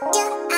Yeah.